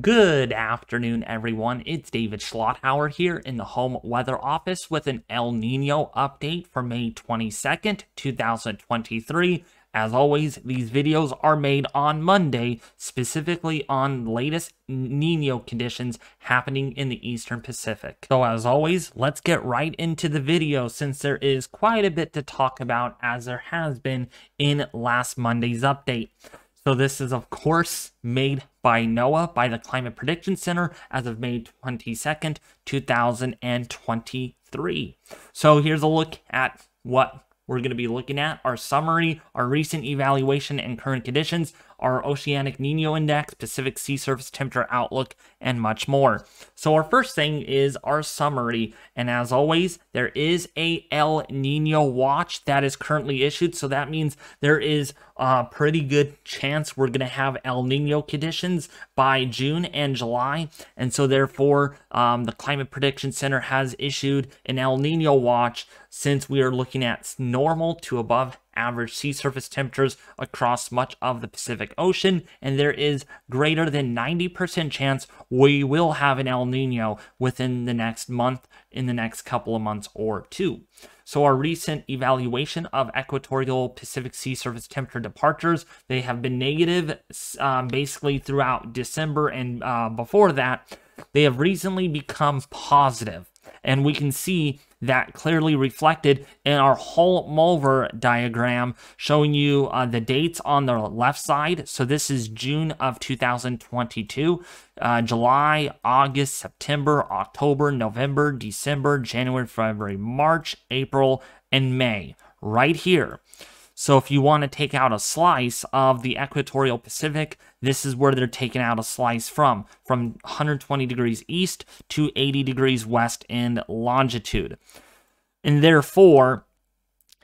Good afternoon, everyone. It's David Schlotthauer here in the home weather office with an El Nino update for May 22nd, 2023. As always, these videos are made on Monday, specifically on latest Nino conditions happening in the Eastern Pacific. So as always, let's get right into the video since there is quite a bit to talk about as there has been in last Monday's update. So this is, of course, made by NOAA, by the Climate Prediction Center, as of May 22nd, 2023. So here's a look at what we're going to be looking at, our summary, our recent evaluation and current conditions, our Oceanic Nino Index, Pacific Sea Surface Temperature Outlook, and much more. So our first thing is our summary, and as always, there is a El Nino watch that is currently issued, so that means there is a pretty good chance we're going to have El Nino conditions by June and July, and so therefore um, the Climate Prediction Center has issued an El Nino watch since we are looking at normal to above average sea surface temperatures across much of the Pacific Ocean, and there is greater than 90% chance we will have an El Nino within the next month, in the next couple of months or two. So our recent evaluation of equatorial Pacific sea surface temperature departures, they have been negative um, basically throughout December and uh, before that. They have recently become positive. And we can see that clearly reflected in our Hovmöller diagram showing you uh, the dates on the left side. So this is June of 2022, uh, July, August, September, October, November, December, January, February, March, April, and May right here. So if you want to take out a slice of the equatorial Pacific, this is where they're taking out a slice from, from 120 degrees east to 80 degrees west in longitude. And therefore,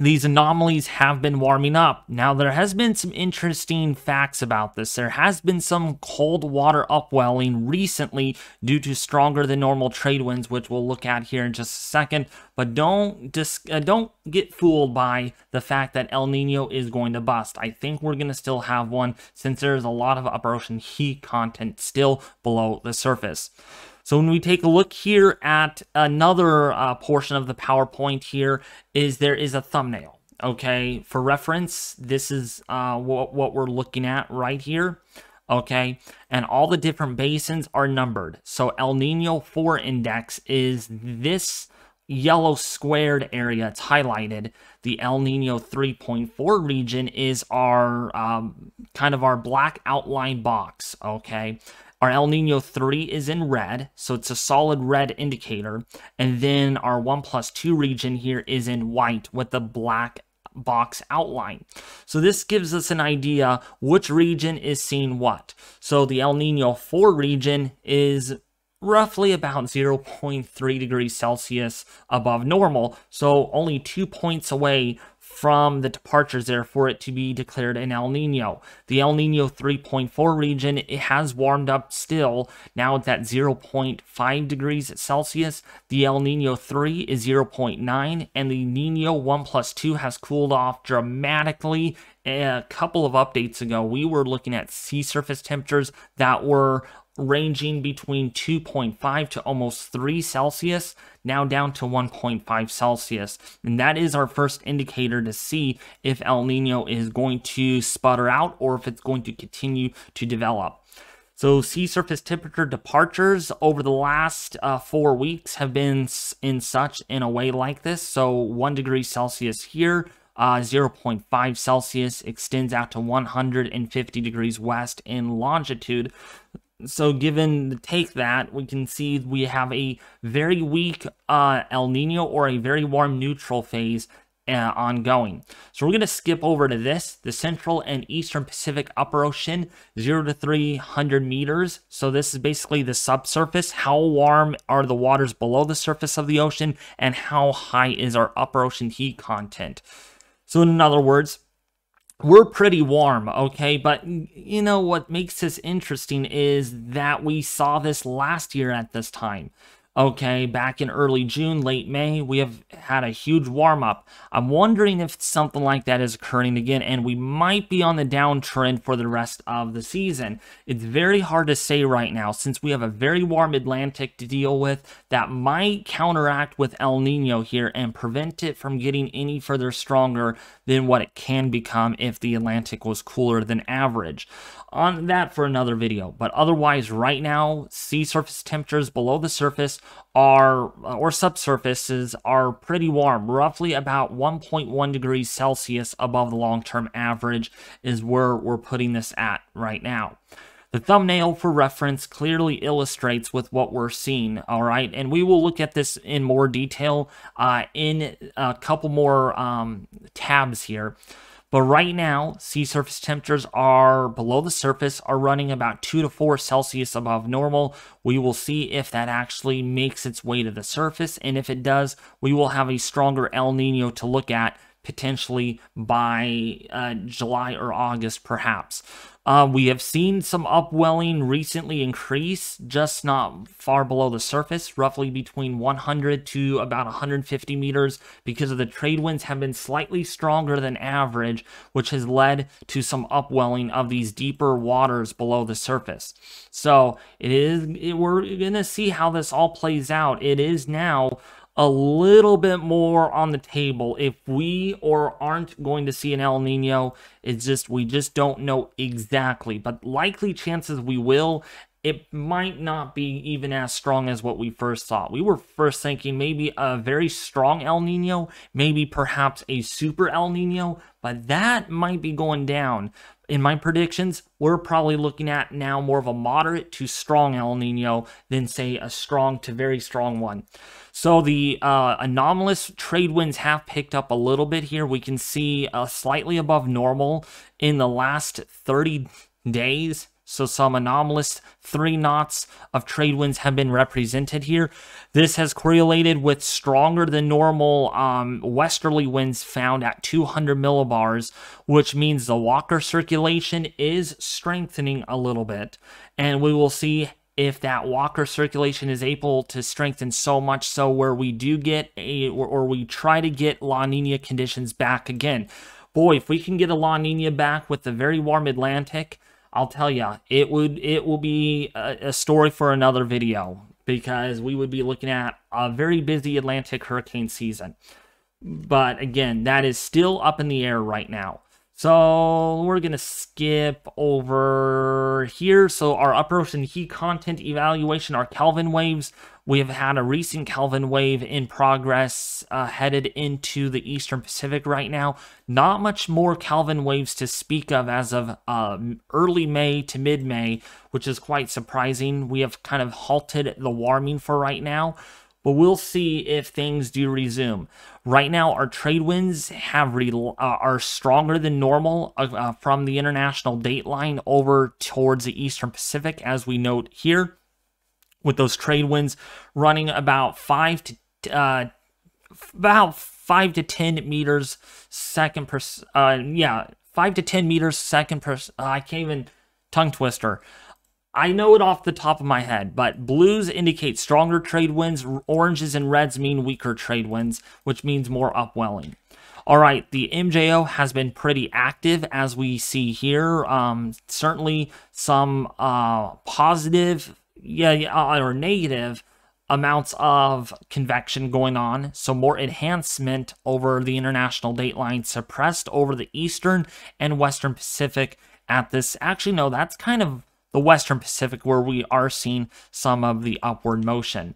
these anomalies have been warming up. Now, there has been some interesting facts about this. There has been some cold water upwelling recently due to stronger than normal trade winds, which we'll look at here in just a second. But don't just uh, don't get fooled by the fact that El Nino is going to bust. I think we're going to still have one since there's a lot of upper ocean heat content still below the surface. So when we take a look here at another uh, portion of the PowerPoint here is there is a thumbnail. Okay, for reference, this is uh, what, what we're looking at right here. Okay, and all the different basins are numbered. So El Nino 4 index is this yellow squared area. It's highlighted. The El Nino 3.4 region is our um, kind of our black outline box. Okay, our El Nino 3 is in red, so it's a solid red indicator. And then our 1 plus 2 region here is in white with the black box outline. So this gives us an idea which region is seeing what. So the El Nino 4 region is roughly about 0.3 degrees Celsius above normal, so only two points away from the departures there for it to be declared an El Nino. The El Nino 3.4 region, it has warmed up still. Now it's at 0.5 degrees Celsius. The El Nino 3 is 0.9 and the Nino 1 plus 2 has cooled off dramatically a couple of updates ago, we were looking at sea surface temperatures that were ranging between 2.5 to almost 3 Celsius, now down to 1.5 Celsius. And that is our first indicator to see if El Nino is going to sputter out or if it's going to continue to develop. So sea surface temperature departures over the last uh, four weeks have been in such in a way like this. So one degree Celsius here, uh, 0.5 Celsius extends out to 150 degrees west in longitude. So given the take that, we can see we have a very weak uh, El Nino or a very warm neutral phase uh, ongoing. So we're going to skip over to this, the Central and Eastern Pacific Upper Ocean, 0 to 300 meters. So this is basically the subsurface. How warm are the waters below the surface of the ocean and how high is our upper ocean heat content? So in other words, we're pretty warm, okay? But you know what makes this interesting is that we saw this last year at this time. okay, back in early June, late May, we have had a huge warm up. I'm wondering if something like that is occurring again, and we might be on the downtrend for the rest of the season. It's very hard to say right now since we have a very warm Atlantic to deal with that might counteract with El Nino here and prevent it from getting any further stronger than what it can become if the Atlantic was cooler than average on that for another video. But otherwise, right now, sea surface temperatures below the surface are, uh, or subsurfaces, are pretty warm. Roughly about 1.1 degrees Celsius above the long-term average is where we're putting this at right now. The thumbnail for reference clearly illustrates with what we're seeing, all right? And we will look at this in more detail uh, in a couple more um, tabs here. But right now, sea surface temperatures are below the surface, are running about 2 to 4 Celsius above normal. We will see if that actually makes its way to the surface. And if it does, we will have a stronger El Nino to look at potentially by uh, July or August, perhaps. Uh, we have seen some upwelling recently increase, just not far below the surface, roughly between 100 to about 150 meters, because of the trade winds have been slightly stronger than average, which has led to some upwelling of these deeper waters below the surface. So it is, it, we're going to see how this all plays out. It is now a little bit more on the table. If we or aren't going to see an El Nino, it's just we just don't know exactly, but likely chances we will. It might not be even as strong as what we first thought. We were first thinking maybe a very strong El Nino, maybe perhaps a super El Nino, but that might be going down in my predictions, we're probably looking at now more of a moderate to strong El Nino than, say, a strong to very strong one. So the uh, anomalous trade winds have picked up a little bit here. We can see uh, slightly above normal in the last 30 days. So some anomalous three knots of trade winds have been represented here. This has correlated with stronger than normal um, westerly winds found at 200 millibars, which means the Walker circulation is strengthening a little bit. And we will see if that Walker circulation is able to strengthen so much so where we do get a, or, or we try to get La Nina conditions back again. Boy, if we can get a La Nina back with the very warm Atlantic, I'll tell you, it would it will be a, a, story for another video because we would be looking at a very busy Atlantic hurricane season. But again, that is still up in the air right now. So we're going to skip over here. So our upper ocean heat content evaluation, our Kelvin waves, we have had a recent Kelvin wave in progress uh, headed into the Eastern Pacific right now. Not much more Kelvin waves to speak of as of uh, early May to mid-May, which is quite surprising. We have kind of halted the warming for right now but we'll see if things do resume. Right now, our trade winds have uh, are stronger than normal uh, uh, from the international date line over towards the Eastern Pacific, as we note here, with those trade winds running about five to uh, about five to ten meters second per uh, yeah five to ten meters second per. I can't even tongue twister. I know it off the top of my head, but blues indicate stronger trade winds, oranges and reds mean weaker trade winds, which means more upwelling. All right, the MJO has been pretty active as we see here. Um, certainly some uh, positive, yeah, or negative amounts of convection going on. So more enhancement over the international dateline suppressed over the Eastern and Western Pacific at this. Actually, no, that's kind of the Western Pacific where we are seeing some of the upward motion.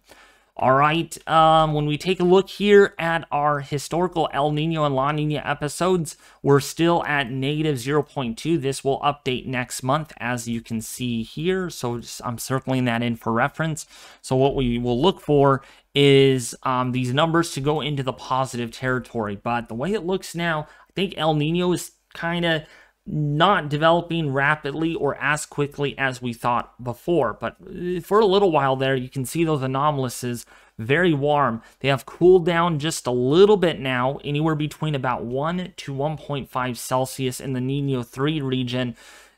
All right, um, when we take a look here at our historical El Nino and La Nina episodes, we're still at negative 0.2. This will update next month, as you can see here. So just, I'm circling that in for reference. So what we will look for is um, these numbers to go into the positive territory. But the way it looks now, I think El Nino is kind of not developing rapidly or as quickly as we thought before. But uh, for a little while there, you can see those anomalies very warm. They have cooled down just a little bit now, anywhere between about 1 to 1.5 Celsius in the Nino 3 region.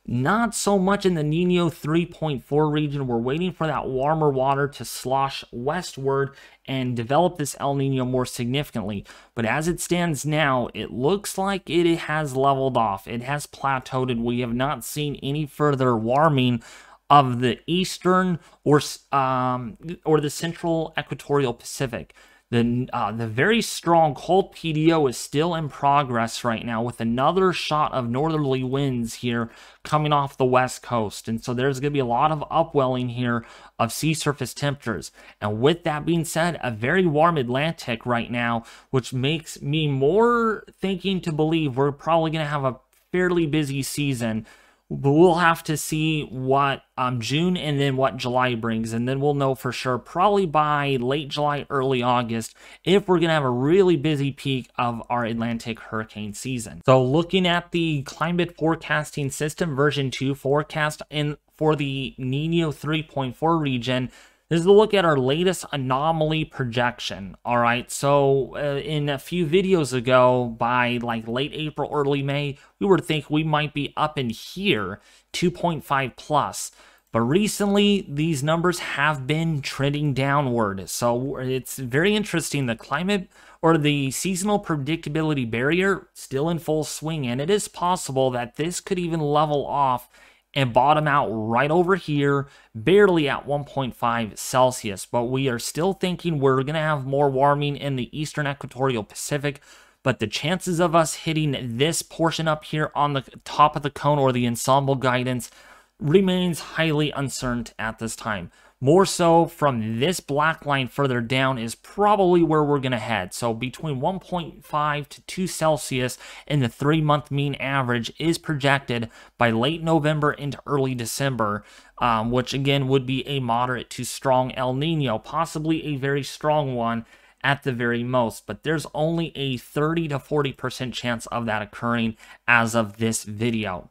Not so much in the Nino 3.4 region. We're waiting for that warmer water to slosh westward and develop this El Nino more significantly. But as it stands now, it looks like it has leveled off. It has plateaued and we have not seen any further warming of the eastern or um, or the central equatorial Pacific. The, uh, the very strong cold PDO is still in progress right now with another shot of northerly winds here coming off the west coast. And so there's going to be a lot of upwelling here of sea surface temperatures. And with that being said, a very warm Atlantic right now, which makes me more thinking to believe we're probably going to have a fairly busy season but we'll have to see what um, June and then what July brings, and then we'll know for sure, probably by late July, early August, if we're going to have a really busy peak of our Atlantic hurricane season. So looking at the climate forecasting system version 2 forecast in for the Nino 3.4 region, this is a look at our latest anomaly projection. All right, so uh, in a few videos ago, by like late April, early May, we were to think we might be up in here, 2.5 plus. But recently, these numbers have been trending downward. So it's very interesting. The climate or the seasonal predictability barrier still in full swing, and it is possible that this could even level off and bottom out right over here, barely at 1.5 Celsius. But we are still thinking we're going to have more warming in the eastern equatorial Pacific. But the chances of us hitting this portion up here on the top of the cone or the ensemble guidance remains highly uncertain at this time. More so from this black line further down is probably where we're going to head. So between 1.5 to 2 Celsius in the three month mean average is projected by late November into early December, um, which again would be a moderate to strong El Nino, possibly a very strong one at the very most, but there's only a 30 to 40% chance of that occurring as of this video.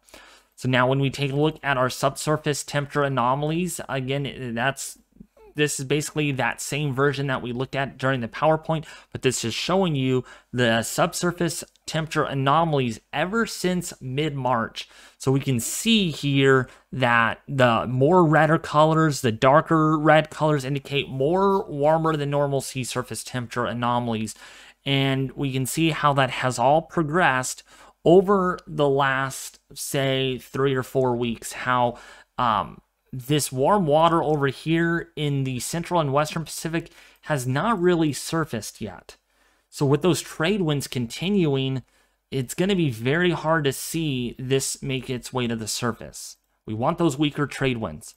So now when we take a look at our subsurface temperature anomalies, again, that's this is basically that same version that we looked at during the PowerPoint, but this is showing you the subsurface temperature anomalies ever since mid-March. So we can see here that the more redder colors, the darker red colors indicate more warmer than normal sea surface temperature anomalies. And we can see how that has all progressed over the last, say, three or four weeks, how um, this warm water over here in the central and western Pacific has not really surfaced yet. So, with those trade winds continuing, it's going to be very hard to see this make its way to the surface. We want those weaker trade winds.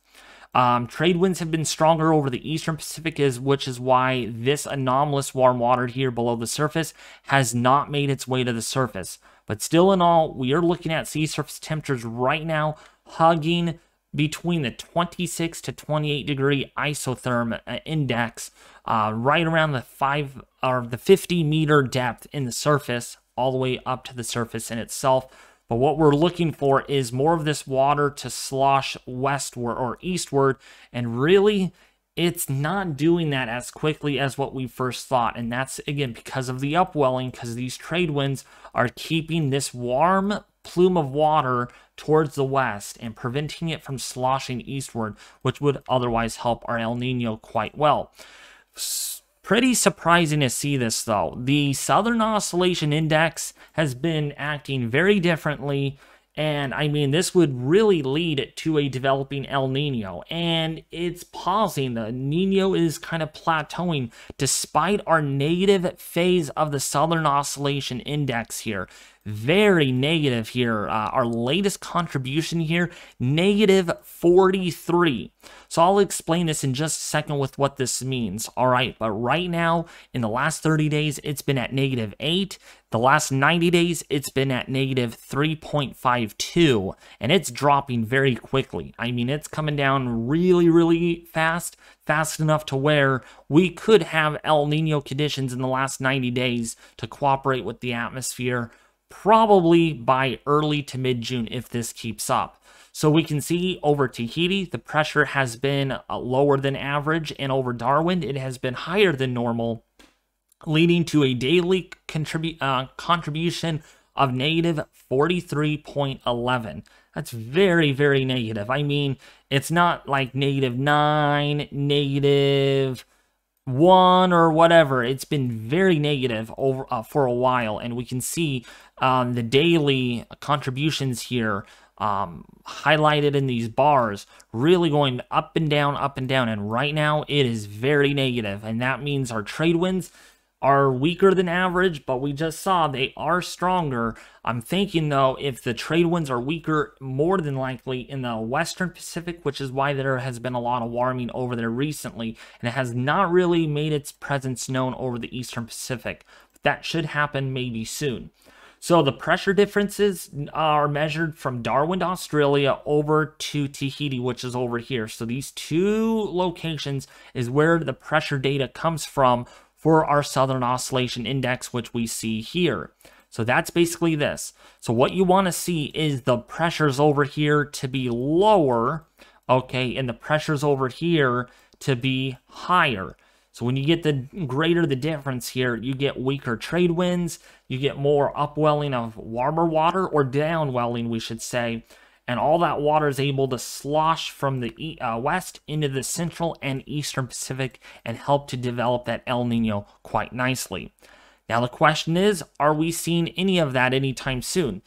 Um, trade winds have been stronger over the eastern Pacific, is which is why this anomalous warm water here below the surface has not made its way to the surface. But still in all, we are looking at sea surface temperatures right now hugging between the 26 to 28 degree isotherm uh, index, uh, right around the five or the 50 meter depth in the surface, all the way up to the surface in itself. But what we're looking for is more of this water to slosh westward or eastward, and really it's not doing that as quickly as what we first thought. And that's, again, because of the upwelling, because these trade winds are keeping this warm plume of water towards the west and preventing it from sloshing eastward, which would otherwise help our El Nino quite well. Pretty surprising to see this, though. The Southern Oscillation Index has been acting very differently and I mean, this would really lead to a developing El Nino. And it's pausing. The Nino is kind of plateauing despite our negative phase of the Southern Oscillation Index here very negative here. Uh, our latest contribution here, negative 43. So I'll explain this in just a second with what this means. All right, but right now, in the last 30 days, it's been at negative 8. The last 90 days, it's been at negative 3.52, and it's dropping very quickly. I mean, it's coming down really, really fast, fast enough to where we could have El Nino conditions in the last 90 days to cooperate with the atmosphere probably by early to mid June if this keeps up. So we can see over Tahiti, the pressure has been uh, lower than average, and over Darwin, it has been higher than normal, leading to a daily contribu- uh, contribution of negative 43.11. That's very, very negative. I mean, it's not like negative 9, negative 1 or whatever. It's been very negative over uh, for a while, and we can see um, the daily contributions here um, highlighted in these bars, really going up and down, up and down. And right now it is very negative, and that means our trade winds are weaker than average, but we just saw they are stronger. I'm thinking though, if the trade winds are weaker, more than likely in the Western Pacific, which is why there has been a lot of warming over there recently, and it has not really made its presence known over the Eastern Pacific. That should happen maybe soon. So the pressure differences are measured from Darwin, Australia over to Tahiti, which is over here. So these two locations is where the pressure data comes from for our Southern Oscillation Index, which we see here. So that's basically this. So what you want to see is the pressures over here to be lower, okay, and the pressures over here to be higher. So when you get the greater the difference here, you get weaker trade winds, you get more upwelling of warmer water, or downwelling, we should say, and all that water is able to slosh from the uh, west into the central and eastern Pacific and help to develop that El Nino quite nicely. Now the question is, are we seeing any of that anytime soon?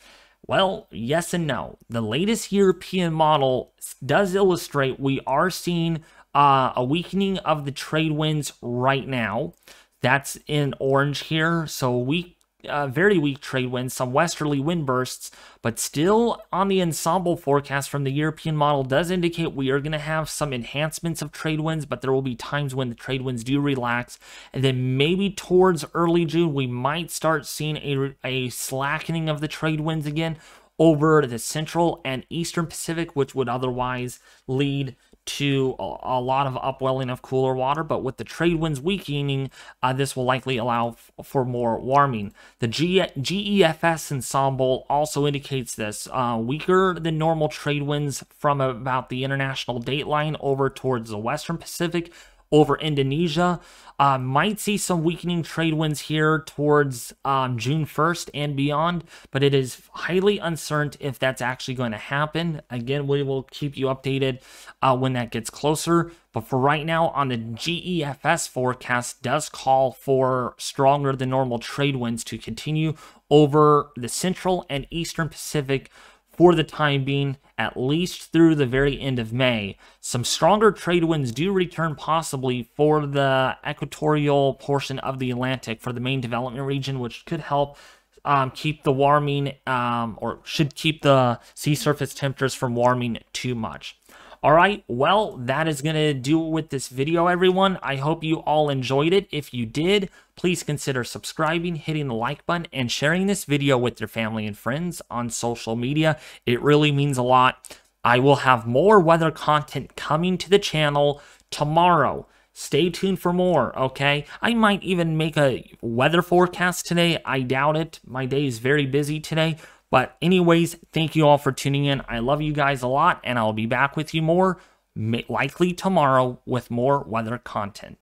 Well, yes and no. The latest European model does illustrate we are seeing uh, a weakening of the trade winds right now. That's in orange here. So weak, uh, very weak trade winds, some westerly wind bursts, but still on the ensemble forecast from the European model does indicate we are going to have some enhancements of trade winds, but there will be times when the trade winds do relax. And then maybe towards early June, we might start seeing a, a slackening of the trade winds again over the central and eastern Pacific, which would otherwise lead to a, lot of upwelling of cooler water, but with the trade winds weakening, uh, this will likely allow for more warming. The G GEFS ensemble also indicates this. Uh, weaker than normal trade winds from about the international dateline over towards the western Pacific, over Indonesia. Uh, might see some weakening trade winds here towards um, June 1st and beyond, but it is highly uncertain if that's actually going to happen. Again, we will keep you updated uh, when that gets closer. But for right now, on the GEFS forecast, does call for stronger than normal trade winds to continue over the central and eastern Pacific for the time being, at least through the very end of May. Some stronger trade winds do return possibly for the equatorial portion of the Atlantic for the main development region, which could help um, keep the warming um, or should keep the sea surface temperatures from warming too much. All right, well, that is going to do with this video, everyone. I hope you all enjoyed it. If you did, please consider subscribing, hitting the like button, and sharing this video with your family and friends on social media. It really means a lot. I will have more weather content coming to the channel tomorrow. Stay tuned for more, okay? I might even make a weather forecast today. I doubt it. My day is very busy today, but anyways, thank you all for tuning in. I love you guys a lot, and I'll be back with you more, likely tomorrow, with more weather content.